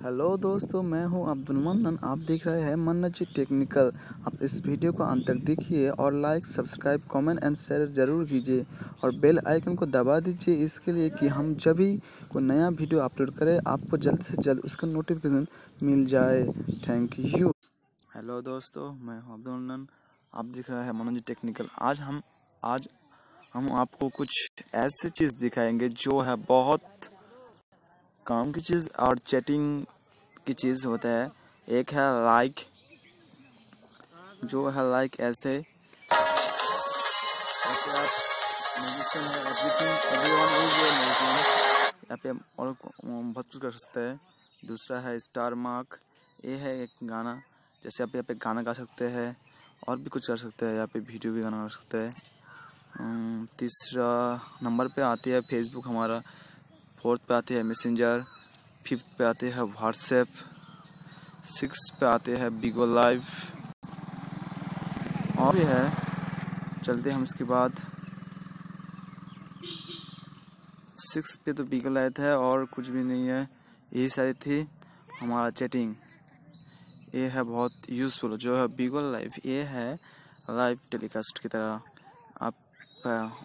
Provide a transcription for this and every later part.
Hello दोस्तों, मैं हूँ अब्दुल मन्नन। आप देख रहे हैं मन्ना जी टेक्निकल। आप इस वीडियो को अंत तक देखिए और like, subscribe, comment and share ज़रूर कीजिए और बेल आइकन को दबा दीजिए। इसके लिए कि हम जब भी कोई नया वीडियो अपलोड करें, आपको जल्द से जल्द उसका नोटिफिकेशन मिल जाए। थैंक यू हेलो दोस्तों, मैं हूँ अब्दुल मन्नन। आप देख रहे हैं मन्ना जी टेक्निकल। आज हम आज हम आपको कुछ ऐसे चीज़ दिखाएँगे जो है बहुत काम की चीज़ और चैटिंग की चीज़ होता है। एक है लाइक जो है लाइक ऐसे। यहाँ पे और बहुत कुछ कर सकते हैं। दूसरा है स्टार मार्क ये है एक गाना। जैसे आप यहाँ पे गाना गा सकते हैं और भी कुछ कर सकते हैं। यहाँ पे वीडियो भी गाना गा सकते हैं। तीसरा नंबर पे आती है फेसबुक हमारा। फोर्थ पे आते हैं मैसेंजर फिफ्थ पे आते हैं व्हाट्सएप सिक्स पे आते हैं बिगो लाइव और भी है। चलते हम इसके बाद। सिक्स पे तो बिगो लाइव है और कुछ भी नहीं है। यही सारी थी हमारा चैटिंग ये है बहुत यूज़फुल जो है बिगो लाइव ये है लाइव टेलीकास्ट की तरह। आप,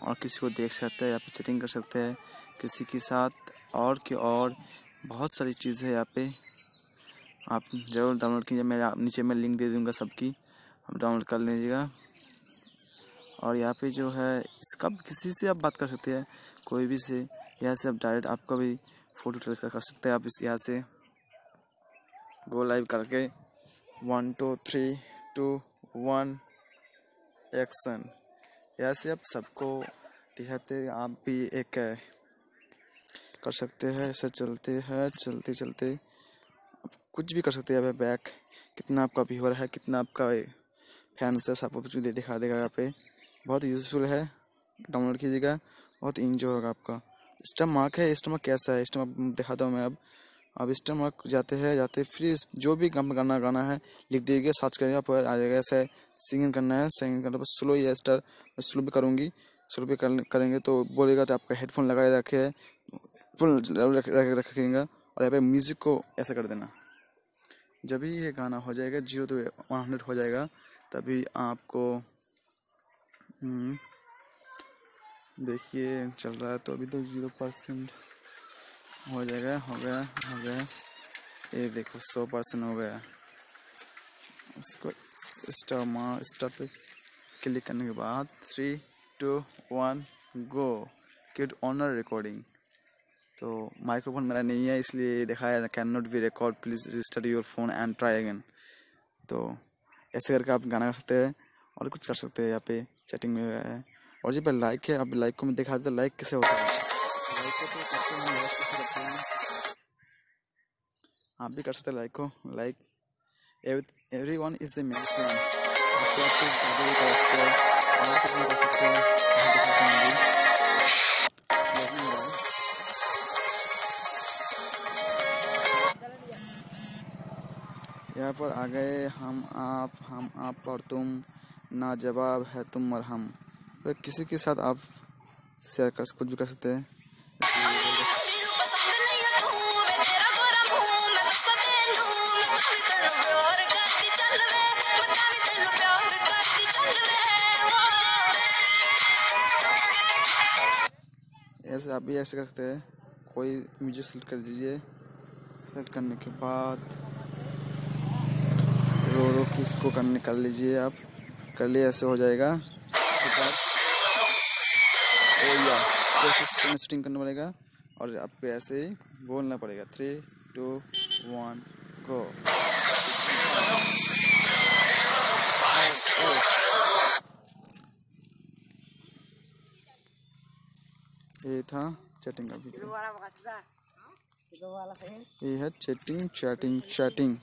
और किसी को देख सकते हैं या फिर चैटिंग कर सकते हैं। किसी के साथ और की और बहुत सारी चीज़ है यहाँ पे। आप ज़रूर डाउनलोड कीजिए, मैं नीचे में लिंक दे दूँगा सबकी। आप डाउनलोड कर लीजिएगा। और यहाँ पे जो है, इसका किसी से आप बात कर सकते हैं, कोई भी से। यहाँ से आप डायरेक्ट आपका भी फ़ोटो ट्रांसफ़र कर सकते हैं आप इस यहाँ से। गो लाइव करके। One two three two one action यहाँ से आप सबको दिखाते आप भी एक कर सकते हैं, ऐसे चलते हैं, चलते चलते। आप कुछ भी कर सकते हैं बैक। कितना आपका व्यूअर है, कितना आपका फैंस है, सब कुछ दिखा देगा यहाँ पे। बहुत यूज़फुल है डाउनलोड कीजिएगा, बहुत इंजॉय होगा आपका। स्टम मार्क है स्टम मार्क कैसा है? स्टम दिखाता हूँ मैं अब। अब स्टम मार्क जाते हैं, जाते फिर जो भी गाना गाना है, लिख दीजिएगा सर्च करिएगा पर आ जाएगा, ऐसे सिंगिंग करना है सिंगिंग करना स्लो या स्टार स्लो भी करूँगी स्लो भी करेंगे तो बोलेगा तो आपका हेडफोन लगाए रखे फुल रख रखेंगे और यहाँ पे म्यूज़िक को ऐसा कर देना। जब भी ये गाना हो जाएगा ज़ीरो तो वन हंड्रेड हो जाएगा तभी आपको हम्म, देखिए चल रहा है तो अभी तो ज़ीरो परसेंट हो जाएगा हो गया हो गया। ये देखो सौ परसेंट हो गया। उसको स्टार मार स्टार पे क्लिक करने के बाद थ्री टू वन गो किड ऑनर रिकॉर्डिंग तो माइक्रोफोन मेरा नहीं है, इसलिए देखा दिखाया can not be record please register your phone and try again तो ऐसे करके आप गाना गा सकते हैं और कुछ कर सकते हैं यहाँ पे चैटिंग में है। और जी पर लाइक है अब लाइक को मैं दिखा देता लाइक कैसे होता है? तो हैं आप भी कर सकते हैं लाइक को लाइक एवरी वन इज़ पर आ गए। हम आप हम आप और तुम। ना जवाब है तुम और हम। तो किसी के साथ आप शेयर कर कुछ भी कर सकते हैं। ऐसे आप भी ऐसे कर सकते हैं। कोई म्यूज़िक सेलेक्ट कर दीजिए। सेलेक्ट करने के बाद रो रो किसको करने कर लीजिए आप। कर लिए ऐसे हो जाएगा। शूटिंग करना पड़ेगा? और आपको ऐसे ही बोलना पड़ेगा। थ्री टू वन गो ये था चैटिंग का वीडियो ये है चैटिंग चैटिंग चैटिंग